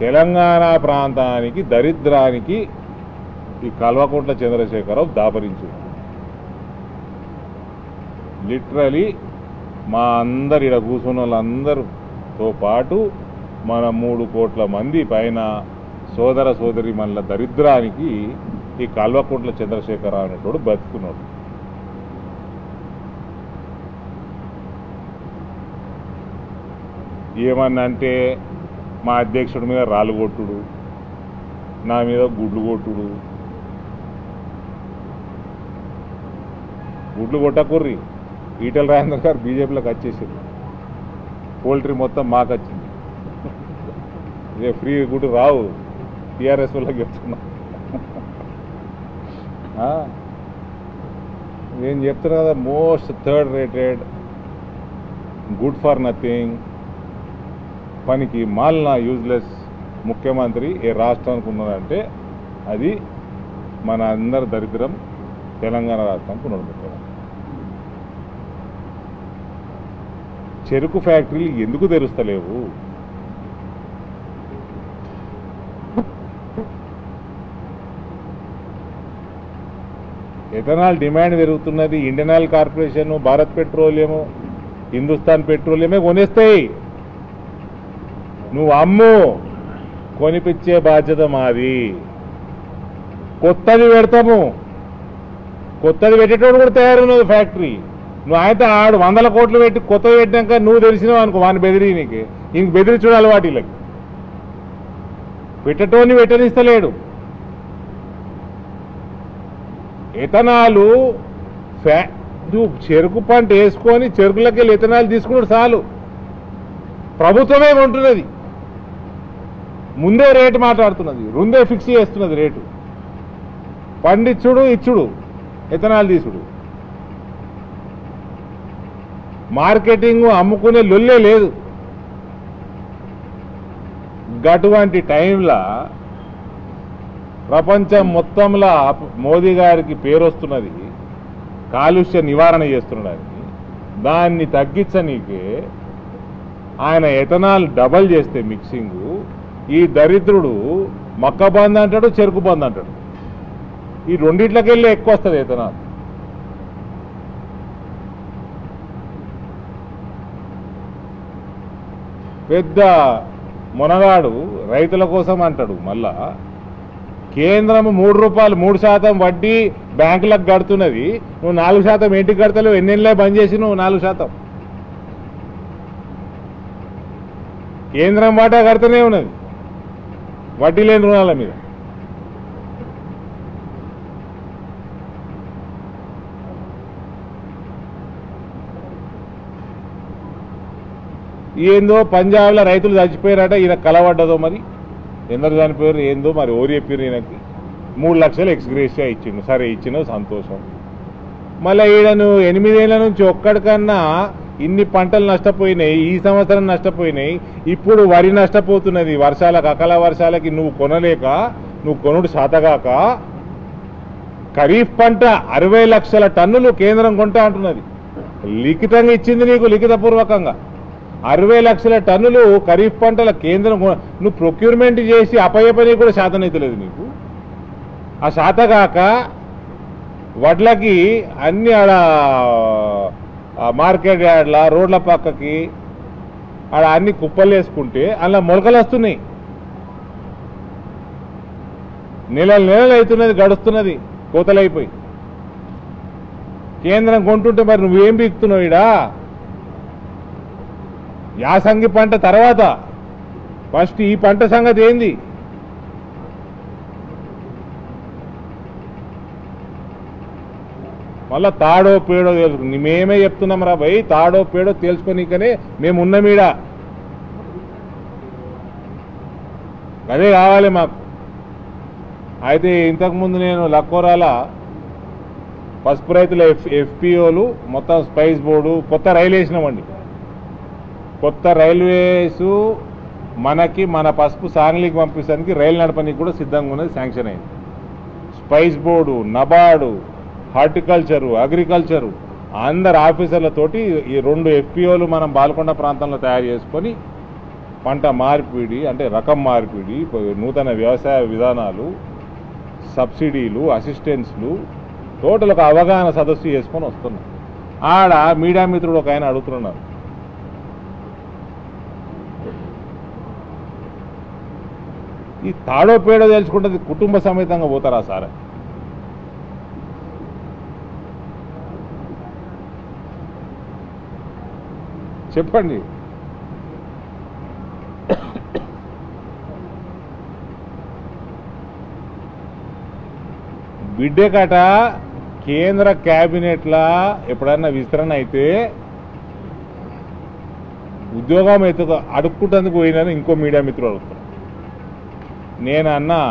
తెలంగాణ ప్రాంతానికి దరిద్రానికి ఈ కల్వకుంట్ల చంద్రశేఖరరావు దాపరించు లిటరలీ మా అందరు ఇక్కడ కూర్చున్న వాళ్ళందరితో పాటు మన మూడు కోట్ల మంది పైన సోదర సోదరి మనల దరిద్రానికి ఈ కల్వకుంట్ల చంద్రశేఖరరావు అనేటోడు బతుకున్నాడు. ఏమన్నా అంటే మా అధ్యక్షుడి మీద రాళ్ళు కొట్టుడు నా మీద గుడ్లు కొట్టుడు. గుడ్లు కొట్టకుర్రి. ఈటల రాజేంద్ర గారు బీజేపీలోకి వచ్చేసారు. పోల్ట్రీ మొత్తం మాకు వచ్చింది. ఇదే ఫ్రీ గుడ్డు రావు. టీఆర్ఎస్ వాళ్ళకి చెప్తున్నా. నేను చెప్తున్నా కదా most third rated good for nothing. పనికి మాలిన యూజ్లెస్ ముఖ్యమంత్రి ఏ రాష్ట్రానికి ఉన్నదంటే అది మన అందరి దరిద్రం తెలంగాణ రాష్ట్రానికి ఉన్నాడు చెరుకు ఫ్యాక్టరీలు ఎందుకు తెరుస్తలేవు? ఎథనాల్ డిమాండ్ పెరుగుతున్నది Indian Oil Corporation Bharat Petroleum Hindustan పెట్రోలియమే కొనేస్తాయి. నువ్వు అమ్ము కొనిపించే బాధ్యత మాది. కొత్తది పెడతాము. కొత్తది పెట్టేటోడు కూడా తయారున్నది ఫ్యాక్టరీ. నువ్వు అయితే ఆడు వందల కోట్లు పెట్టి కొత్తది పెట్టినాక నువ్వు తెలిసినావు అనుకో వాని బెదిరి నీకు. ఇంక బెదిరి చూడాలి వాటిలకి పెట్టటోని పెట్టనిస్తలేడు. ఇథనాలు ఫ్యా నువ్వు చెరుకు పంట వేసుకొని చెరుకులకి వెళ్ళి ఇథనాలు తీసుకున్నాడు చాలు. ప్రభుత్వమే కొంటున్నది. ముందే రేటు మాట్లాడుతున్నది. ముందే ఫిక్స్ చేస్తున్నది రేటు. పండిచ్చుడు ఇచ్చుడు ఇథనాల్ తీసుడు. మార్కెటింగ్ అమ్ముకునే లొల్లే లేదు. గటువంటి టైంలో ప్రపంచం మొత్తంలో మోదీ గారికి పేరు వస్తున్నది కాలుష్య నివారణ చేస్తున్నాడని దాన్ని తగ్గించనీకే ఆయన ఎథనాల్ డబల్ చేస్తే మిక్సింగ్. ఈ దరిద్రుడు మక్క బంద్ అంటాడు చెరుకు బంద్ అంటాడు. ఈ రెండిట్లకి వెళ్ళి ఎక్కువ వస్తుంది ఇతనాలు పెద్ద మునగాడు రైతుల కోసం అంటాడు మళ్ళా. కేంద్రం మూడు రూపాయలు మూడు శాతం వడ్డీ బ్యాంకులకు కడుతున్నది. నువ్వు నాలుగు శాతం ఇంటికి కడతలేవు? ఎన్నెళ్ళే బంద్ చేసి నువ్వు నాలుగు శాతం. కేంద్రం వాటా కడుతూనే ఉన్నది. వడ్డీ లేని రుణాల మీద. ఏందో పంజాబ్లో రైతులు చచ్చిపోయారట ఈయన కలవడ్డదో మరి. ఎందరు చనిపోయారు ఏందో మరి ఓరి చెప్పారు ఈయనకి. మూడు లక్షలు ఎక్స్గ్రేషియా ఇచ్చిండు. సరే ఇచ్చిన సంతోషం. మళ్ళీ ఈడ ఎనిమిదేళ్ళ నుంచి ఒక్కడికన్నా ఇన్ని పంటలు నష్టపోయినాయి ఈ సంవత్సరం నష్టపోయినాయి ఇప్పుడు వరి నష్టపోతున్నది వర్షాలకు అకాల వర్షాలకి నువ్వు కొనలేక నువ్వు కొనుడు శాతగాక ఖరీఫ్ పంట అరవై లక్షల టన్నులు కేంద్రం కొంటా అంటున్నది. లిఖితంగా ఇచ్చింది నీకు లిఖితపూర్వకంగా. అరవై లక్షల టన్నులు ఖరీఫ్ పంటల కేంద్రం నువ్వు ప్రొక్యూర్మెంట్ చేసి అపయపని కూడా శాతనైతలేదు నీకు. ఆ శాతగాక వడ్లకి అన్ని ఆడ మార్కెట్ యార్డ్ల రోడ్ల పక్కకి ఆడ అన్ని కుప్పలు వేసుకుంటే అలా మొలకలు వస్తున్నాయి. నెలలు నెలలు అవుతున్నది గడుస్తున్నది కోతలైపోయి. కేంద్రం కొంటుంటే మరి నువ్వేం బీక్తున్నావు ఇడా యాసంగి పంట తర్వాత. ఫస్ట్ ఈ పంట సంగతి ఏంది? మళ్ళా తాడో పేడో తెలుసుకుని మేమే చెప్తున్నాం రా భయ్. తాడో పేడో తెలుసుకొనికనే మేము ఉన్నమీడ అదే కావాలి మాకు. అయితే ఇంతకుముందు నేను లక్కోరాల పసుపు రైతుల ఎఫ్ ఎఫ్పిఓలు మొత్తం స్పైస్ బోర్డు కొత్త రైలు వేసినామండి. కొత్త రైల్వేస్ మనకి మన పసుపు సాంగ్లీకి పంపించడానికి రైలు నడపడానికి కూడా సిద్ధంగా ఉన్నది శాంక్షన్ అయింది. Spice board NABARD horticulture agriculture అందరు ఆఫీసర్లతోటి ఈ రెండు ఎఫ్పిఓలు మనం బాల్కొండ ప్రాంతంలో తయారు చేసుకొని పంట మార్పిడి అంటే రకం మార్పిడి నూతన వ్యవసాయ విధానాలు సబ్సిడీలు అసిస్టెన్స్లు టోటల్ ఒక అవగాహన సదస్సు చేసుకొని వస్తున్నాం. ఆడ మీడియా మిత్రుడు ఒక ఆయన అడుగుతున్నారు. ఈ తాడో పేడో తెలుసుకుంటే కుటుంబ సమేతంగా పోతారా సార్? చెప్పండి. బిడ్డకట కేంద్ర క్యాబినెట్లా ఎప్పుడన్నా విస్తరణ అయితే ఉద్యోగం ఎత్తుకు అడుక్కుంటందుకు పోయినని ఇంకో మీడియా మిత్రులు అడుగుతారు నేను అన్నా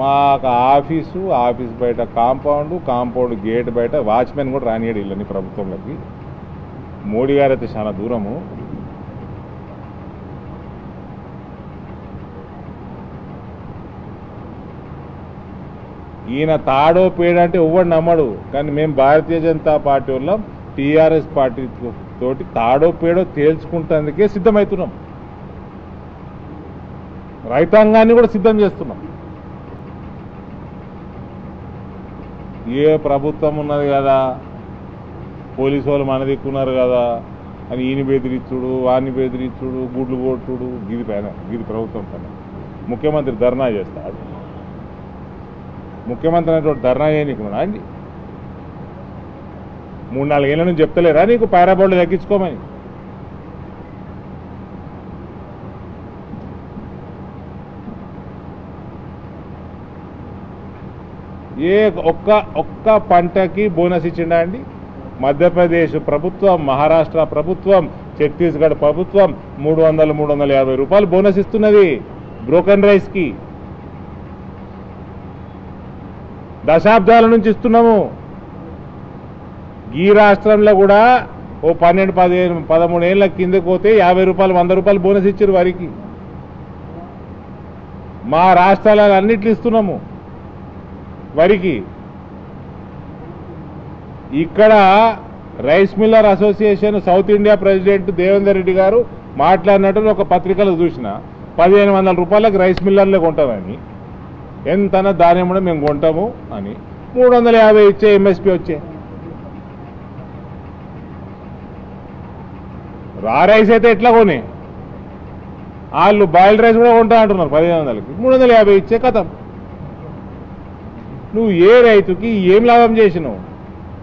మాకు ఆఫీసు ఆఫీస్ బయట కాంపౌండ్ కాంపౌండ్ గేట్ బయట వాచ్మెన్ కూడా రానియడు ఇల్లని ప్రభుత్వంలోకి. మోడీ గారు అయితే చాలా దూరము. ఈయన తాడో పేడ అంటే ఎవడు నమ్మడు. కానీ మేము భారతీయ జనతా పార్టీ వాళ్ళం టీఆర్ఎస్ పార్టీ తోటి తాడో పేడో తేల్చుకుంటందుకే సిద్ధమవుతున్నాం రైతాంగాన్ని కూడా సిద్ధం చేస్తున్నాం. ఏ ప్రభుత్వం ఉన్నది కదా? పోలీసు వాళ్ళు మన దిక్కున్నారు కదా అని ఈయన బెదిరించుడు వాడిని బెదిరించుడు గుడ్లు కొట్టుడు. గిది పైన గిది ప్రభుత్వం పైన. ముఖ్యమంత్రి ధర్నా చేస్తాడు. ముఖ్యమంత్రి అనేటువంటి ధర్నా చేయనీకున్నా అండి మూడు నాలుగేళ్ళ నుంచి చెప్తలేరా నీకు? పారాబోర్డు తగ్గించుకోమని. ఏ ఒక్క ఒక్క పంటకి బోనస్ ఇచ్చిండా అండి? మధ్యప్రదేశ్ ప్రభుత్వం మహారాష్ట్ర ప్రభుత్వం ఛత్తీస్గఢ్ ప్రభుత్వం మూడు వందల మూడు వందల యాభై రూపాయలు బోనస్ ఇస్తున్నది. బ్రోకన్ రైస్కి దశాబ్దాల నుంచి ఇస్తున్నాము. ఈ రాష్ట్రంలో కూడా ఓ పన్నెండు పదిహేను పదమూడు ఏళ్ళ కిందకి పోతే యాభై రూపాయలు వంద రూపాయలు బోనస్ ఇచ్చారు వారికి. మా రాష్ట్రాలలో అన్నిట్లు ఇస్తున్నాము. వరికి ఇక్కడ rice miller association South India president Devender Reddy గారు మాట్లాడినట్టు ఒక పత్రికలో చూసిన. పదిహేను వందల రూపాయలకు రైస్ మిల్లర్లే కొంటామని. ఎంతన ధాన్యం కూడా మేము కొంటాము అని. మూడు వందల యాభై ఇచ్చే ఎంఎస్పి వచ్చే. రా రైస్ అయితే ఎట్లా కొని? వాళ్ళు బాయిల్డ్ రైస్ కూడా కొంటా అంటున్నారు పదిహేను వందలకి. మూడు వందల యాభై ఇచ్చే కథం. నువ్వు ఏ రైతుకి ఏం లాభం చేసినావు?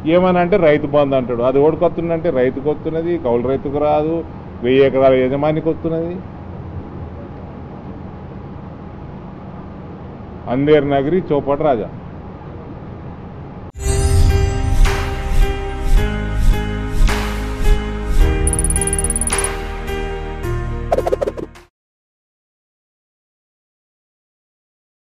ఏమని అంటే రైతు బంధు అంటాడు. అది ఓడికొస్తుందంటే రైతుకు వస్తున్నది కౌలు రైతుకు రాదు వెయ్యి ఎకరాల యజమానికి వస్తున్నది. అందేర్ నగరి చౌపట్ రాజా.